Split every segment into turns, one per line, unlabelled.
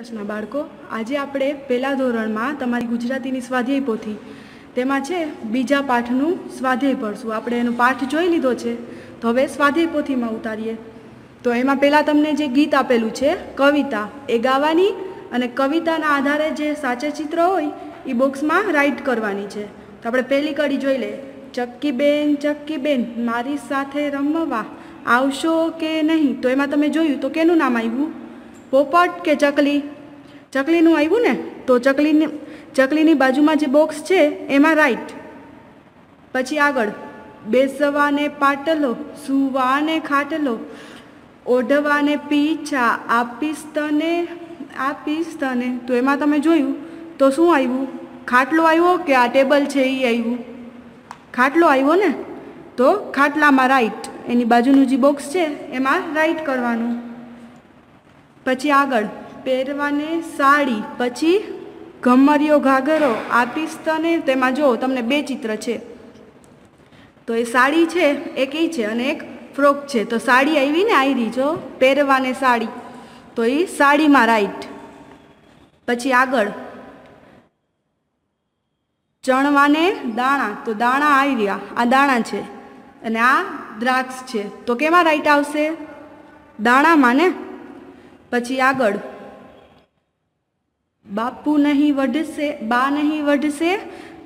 પ્રશ્ન, બાળકો, આજે આપણે પહેલા ધોરણમાં તમારી ગુજરાતીની સ્વાધ્યાય પોથી. તેમાં છે, બીજા પાઠનું સ્વાધ્યાય ભણશું આપણે એનો પાઠ જોઈ લીધો છે. તો હવે સ્વાધ્યાય પોથીમાં ઉતારીએ. તો એમાં પહેલાં તમને જે ગીત આપેલું છે, કવિતા, એ ગાવાની અને કવિતાના આધારે જે સાચા ચિત્ર હોય, એ બોક્સમાં રાઇટ કરવાની છે. તો આપણે પહેલી કડી જોઈ લે ચક્કી બેન ચક્કી બેન, મારી સાથે રમવા આવશો કે નહીં? તો એમાં તમે જોયું તો કેનું નામ આવ્યું પોપટ કે ચકલી? ચકલીનું આવ્યું ને, તો ચકલીની ચકલીની બાજુમાં જે બોક્સ છે, એમાં રાઈટ પછી આગળ, બેસવાને પાટલો, સુવાને ખાટલો, ઓઢવાને પીછા આપીશ તને આપીશ તને તો એમાં તમે જોયું, તો શું આવ્યું? ખાટલો આવ્યો કે આ ટેબલ છે એ આવ્યું? ખાટલો આવ્યો ને, તો ખાટલામાં રાઈટ એની બાજુનું જે બોક્સ છે, એમાં રાઈટ કરવાનું. પછી આગળ, પહેરવાને સાડી, પછી ઘમરિયો ઘાઘરો આપીશ તને, તેમાં જો તમને બે ચિત્ર છે. તો એ સાડી છે, એક એ છે અને એક ફ્રોક છે. તો સાડી આવી ને આવી જો, પહેરવાને સાડી. તો એ સાડીમાં રાઈટ. પછી આગળ, ચણવાને દાણા. તો દાણા આવી રહ્યા, આ દાણા છે. અને આ દ્રાક્ષ છે. તો કેમાં રાઈટ આવશે? દાણામાં ને? પછી આગળ. બાપુ નહીં વઢશે, બા નહીં વઢશે,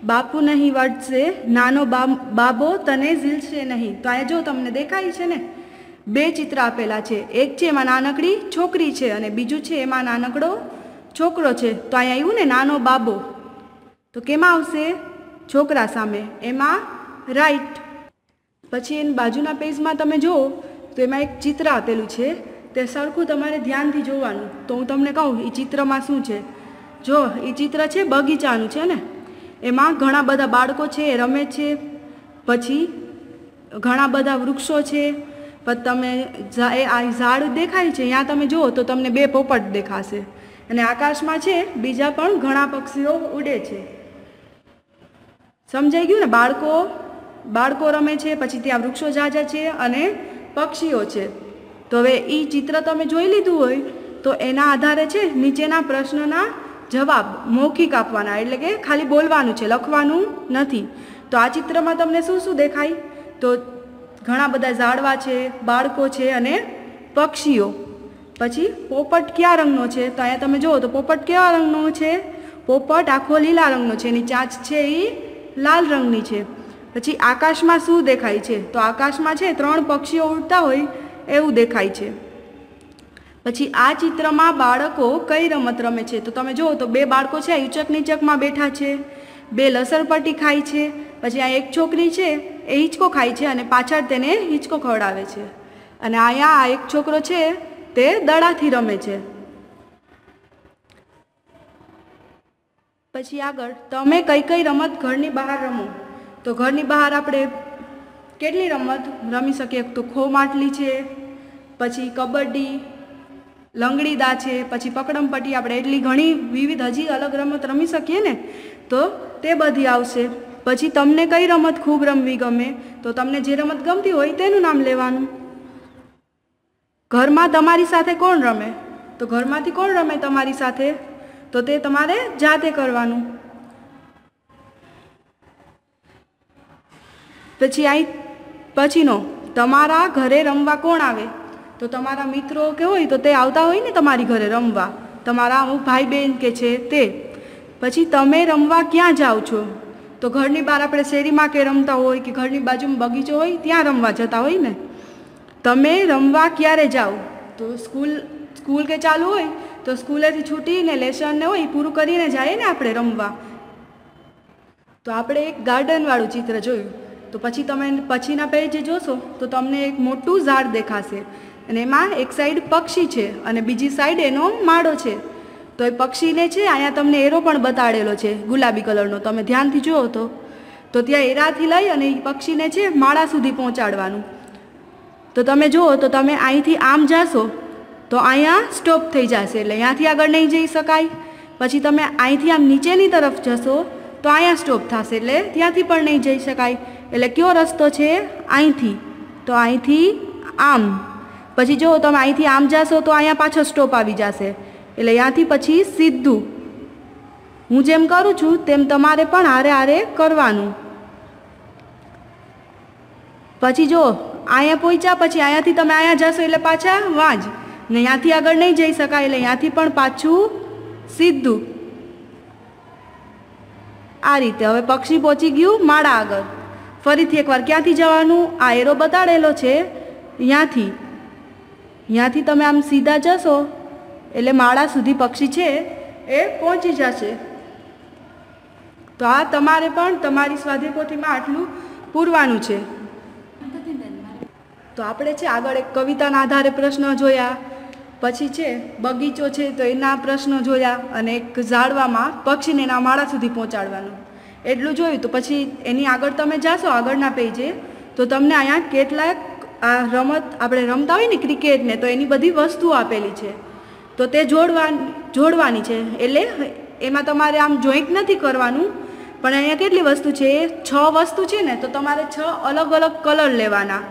બાપુ નહીં વઢશે, નાનો બાબો તને ઝીલશે નહીં. તો અહીંયા જો તમને દેખાય છે ને, બે ચિત્ર આપેલા છે. એક છે એમાં નાનકડી, છોકરી છે અને બીજું છે એમાં નાનકડો છોકરો છે. તો અહીંયા આવ્યું ને, નાનો બાબો. તો કેમાં આવશે? છોકરા સામે. એમાં રાઈટ પછી એની બાજુના પેજમાં તમે જુઓ, તો એમાં એક ચિત્ર આપેલું છે. તે સરખું તમારે ધ્યાનથી જોવાનું. તો હું તમને કહું એ ચિત્રમાં શું છે? જો એ ચિત્ર છે બગીચાનું, છે ને? એમાં ઘણા બધા બાળકો છે, એ રમે છે. પછી ઘણા બધા વૃક્ષો છે. પછી તમે આ ઝાડ દેખાય છે ત્યાં તમે જુઓ તો તમને બે પોપટ દેખાશે. અને આકાશમાં છે, બીજા પણ ઘણા પક્ષીઓ ઉડે છે. સમજાઈ ગયું ને? બાળકો બાળકો રમે છે, પછી ત્યાં વૃક્ષો ઝાઝા છે અને પક્ષીઓ છે. તો હવે એ ચિત્ર તમે જોઈ લીધું હોય, તો એના આધારે છે નીચેના પ્રશ્નના જવાબ મૌખિક આપવાના, એટલે કે ખાલી બોલવાનું છે, લખવાનું નથી. તો આ ચિત્રમાં તમને શું શું દેખાય? તો ઘણા બધા ઝાડવા છે, બાળકો છે અને પક્ષીઓ. પછી પોપટ કયા રંગનો છે? તો અહીંયા તમે જુઓ તો પોપટ કેવા રંગનો છે? પોપટ આખો લીલા રંગનો છે, એની ચાંચ છે એ લાલ રંગની છે. પછી આકાશમાં શું દેખાય છે? તો આકાશમાં છે ત્રણ પક્ષીઓ ઉડતા હોય એવું દેખાય છે. પછી આ ચિત્રમાં બાળકો કઈ રમત રમે છે? તો તમે જુઓ તો બે બાળકો છે ઉચક નીચકમાં બેઠા છે, બે લસરપટ્ટી ખાય છે, પછી આ એક છોકરી છે, એ હિંચકો ખાય છે અને પાછળ તેને હિંચકો ખવડાવે છે. અને અહીંયા આ એક છોકરો છે, તે દડાથી રમે છે. પછી આગળ, તમે કઈ કઈ રમત ઘરની બહાર રમો? તો ઘરની બહાર આપણે કેટલી રમત રમી શકીએ તો ખો માટલી છે, પછી કબડ્ડી લંગડીદા છે, પછી પકડમપટ્ટી આપણે એટલી ઘણી વિવિધ હજી અલગ રમત રમી શકીએ ને, તો તે બધી આવશે. પછી તમને કઈ રમત ખૂબ રમવી ગમે? તો તમને જે રમત ગમતી હોય તેનું નામ લેવાનું. ઘરમાં તમારી સાથે કોણ રમે? તો ઘરમાંથી કોણ રમે તમારી સાથે? તો તે તમારે જાતે કરવાનું. પછી અહીં પછીનો, તમારા ઘરે રમવા કોણ આવે? તો તમારા મિત્રો કે હોય તો તે આવતા હોય ને તમારી ઘરે રમવા. તમારા અમુક ભાઈ બહેન કે છે તે. પછી તમે રમવા ક્યાં જાઓ છો? તો ઘરની બહાર આપણે શેરીમાં કે રમતા હોય કે ઘરની બાજુમાં બગીચો હોય, ત્યાં રમવા જતા હોય ને. તમે રમવા ક્યારે જાઓ? તો સ્કૂલ સ્કૂલ કે ચાલુ હોય, તો સ્કૂલેથી છૂટીને લેસનને હોય પૂરું કરીને જાય ને આપણે રમવા. તો આપણે એક ગાર્ડનવાળું ચિત્ર જોયું. તો પછી તમે પછીના પેજે જોશો, તો તમને એક મોટું ઝાડ દેખાશે. અને એમાં એક સાઈડ પક્ષી છે અને બીજી સાઈડ એનો માળો છે. તો એ પક્ષીને છે, અહીંયા તમને એરો પણ બતાડેલો છે, ગુલાબી કલરનો. તમે ધ્યાનથી જુઓ તો. તો ત્યાં એરાથી લઈ અને એ પક્ષીને છે, માળા સુધી પહોંચાડવાનું. તો તમે જુઓ, તો તમે અહીંથી આમ જાશો, તો અહીંયા સ્ટોપ થઈ જશે. એટલે અહીંયાથી આગળ નહીં જઈ શકાય. પછી તમે અહીંથી આમ નીચેની તરફ જશો, તો અહીંયા સ્ટોપ થશે. એટલે ત્યાંથી પણ નહીં જઈ શકાય. એટલે કયો રસ્તો છે? અહીંથી. તો અહીંથી આમ. પછી જો તમે અહીંથી આમ જાશો તો અહીંયા પાછો સ્ટોપ આવી જશે. એટલે ત્યાંથી પછી સીધું. હું જેમ કરું છું તેમ તમારે પણ હારે હારે કરવાનું. પછી જો, અહીંયા પહોંચ્યા પછી અહીંયાથી તમે અહીંયા જશો એટલે પાછા વાંજ. ને ત્યાંથી આગળ નહીં જઈ શકાય એટલે ત્યાંથી પણ પાછું સીધું. આ રીતે. હવે પક્ષી પહોંચી ગયું માળા આગળ. ફરીથી એકવાર ક્યાંથી જવાનું? આ એરો બતાડેલો છે. ત્યાંથી ત્યાંથી તમે આમ સીધા જશો, એટલે માળા સુધી પક્ષી છે એ પહોંચી જશે. તો આ તમારે પણ તમારી સ્વાધ્યાય પોથીમાં આટલું પૂરવાનું છે. તો આપણે છે આગળ એક કવિતાના આધારે પ્રશ્ન જોયા. પછી છે બગીચો છે તો એના પ્રશ્નો જોયા અને એક ઝાડવામાં પક્ષીને એના માળા સુધી પહોંચાડવાનું. એટલું જોયું તો પછી એની આગળ તમે જાશો, આગળના પેજે તો તમને અહીંયા કેટલાક, આ રમત, આપણે રમતા હોય ને ક્રિકેટને, તો એની બધી વસ્તુઓ આપેલી છે. તો તે જોડવા જોડવાની છે. એટલે એમાં તમારે આમ જોઈન્ટ નથી કરવાનું, પણ અહીંયા કેટલી વસ્તુ છે? એ છ વસ્તુ છે ને, તો તમારે છ અલગ અલગ કલર લેવાના.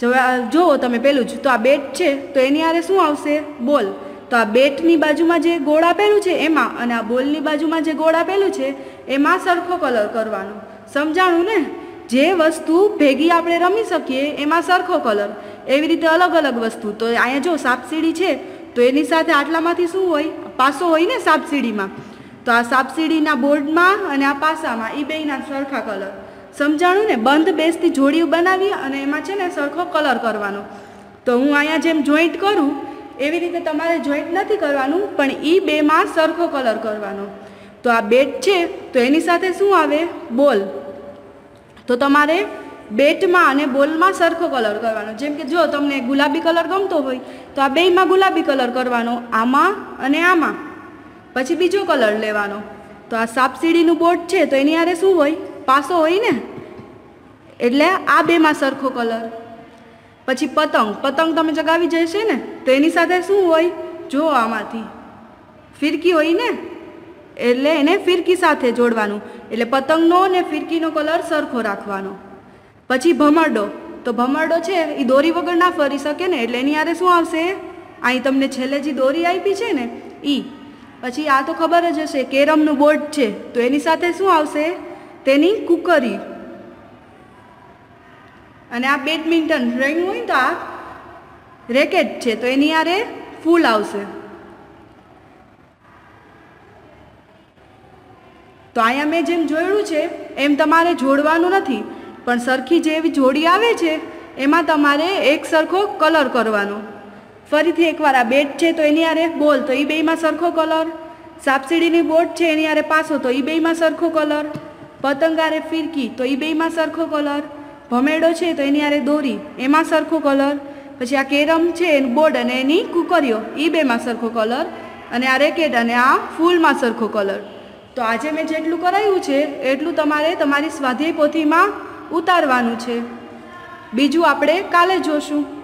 જો જુઓ તમે પેલું જ, તો આ બેટ છે, તો એની આરે શું આવશે? બોલ તો આ બેટની બાજુમાં જે ગોળ આપેલું છે એમાં અને આ બોલની બાજુમાં જે ગોળ આપેલું છે એમાં સરખો કલર કરવાનો. સમજાણું ને? જે વસ્તુ ભેગી આપણે રમી શકીએ એમાં સરખો કલર. એવી રીતે અલગ અલગ વસ્તુ. તો અહીંયા જો સાપસીડી છે, તો એની સાથે આટલામાંથી શું હોય? પાસો હોય ને સાપસીડીમાં. તો આ સાપસીડીના બોર્ડમાં અને આ પાસામાં એ બેયના સરખા કલર. સમજાણું ને? બંધ બેસતી જોડીઓ બનાવી અને એમાં છે ને સરખો કલર કરવાનો. તો હું અહીંયા જેમ જોઈન્ટ કરું એવી રીતે તમારે જોઈન્ટ નથી કરવાનું, પણ એ બેમાં સરખો કલર કરવાનો. તો આ બેટ છે, તો એની સાથે શું આવે? બોલ. તો તમારે બેટમાં અને બોલમાં સરખો કલર કરવાનો. જેમ કે જો તમને ગુલાબી કલર ગમતો હોય, તો આ બેમાં ગુલાબી કલર કરવાનો, આમાં અને આમાં. પછી બીજો કલર લેવાનો. તો આ સાપસીડીનું બોટ છે, તો એની આરે શું હોય? પાસો હોય ને? એટલે આ બેમાં સરખો કલર પછી પતંગ. પતંગ તમે ચગાવી જશે ને, તો એની સાથે શું હોય? જો આમાંથી ફિરકી હોય ને, એટલે એને ફિરકી સાથે જોડવાનું. એટલે પતંગનો ને ફિરકીનો કલર સરખો રાખવાનો. પછી ભમરડો. તો ભમરડો છે એ દોરી વગર ના ફરી શકે ને, એટલે એની આરે શું આવશે? અહીં તમને છેલ્લે જે દોરી આપી છે ને એ પછી આ તો ખબર જ હશે, કેરમનું બોર્ડ છે, તો એની સાથે શું આવશે? તેની કુકરી. અને આ બેડમિન્ટન રમ્યું હોય તો આ રેકેટ છે, તો એની આરે ફૂલ આવશે. તો અહીંયા મેં જેમ જોયું છે, એમ તમારે જોડવાનું નથી, પણ સરખી જેવી જોડી આવે છે, એમાં તમારે એક સરખો કલર કરવાનો. ફરીથી એકવાર આ બેટ છે, તો એની આરે બોલ, તો એ બેયમાં સરખો કલર સાપસીડીની બોટ છે, એની આરે પાસો તો એ બેયમાં સરખો કલર પતંગ આરે ફિરકી, તો એ બેયમાં સરખો કલર ભમેડો છે તો એની આરે દોરી, એમાં સરખો કલર. પછી આ કેરમ છે, એનું બોર્ડ અને એની કુકરીઓ એ બેમાં સરખો કલર અને આ રેકેટ અને આ ફૂલમાં સરખો કલર. તો આજે મેં જેટલું કરાયું છે, એટલું તમારે તમારી સ્વાધ્યાય પોથીમાં ઉતારવાનું છે. બીજું આપણે કાલે જોશું.